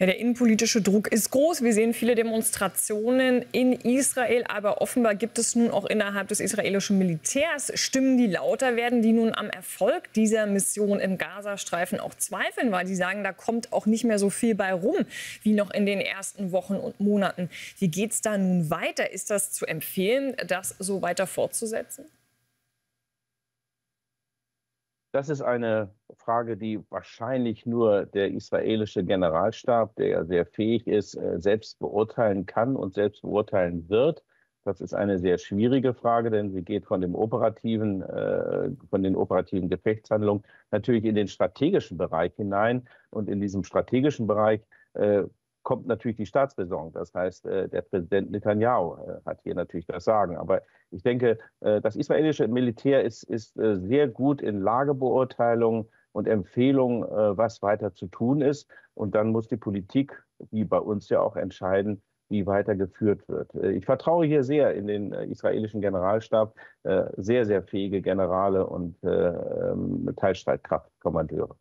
Ja, der innenpolitische Druck ist groß. Wir sehen viele Demonstrationen in Israel, aber offenbar gibt es nun auch innerhalb des israelischen Militärs Stimmen, die lauter werden, die nun am Erfolg dieser Mission im Gazastreifen auch zweifeln, weil die sagen, da kommt auch nicht mehr so viel bei rum wie noch in den ersten Wochen und Monaten. Wie geht es da nun weiter? Ist das zu empfehlen, das so weiter fortzusetzen? Das ist eine Frage, die wahrscheinlich nur der israelische Generalstab, der ja sehr fähig ist, äh, selbst beurteilen kann und selbst beurteilen wird. Das ist eine sehr schwierige Frage, denn sie geht von dem operativen, äh, von den operativen Gefechtshandlungen natürlich in den strategischen Bereich hinein. Und in diesem strategischen Bereich äh, kommt natürlich die Staatsräson. Das heißt, der Präsident Netanyahu hat hier natürlich das Sagen. Aber ich denke, das israelische Militär ist, ist sehr gut in Lagebeurteilung und Empfehlung, was weiter zu tun ist. Und dann muss die Politik, wie bei uns ja auch, entscheiden, wie weiter geführt wird. Ich vertraue hier sehr in den israelischen Generalstab, sehr, sehr fähige Generale und ähm, Teilstreitkraftkommandeure.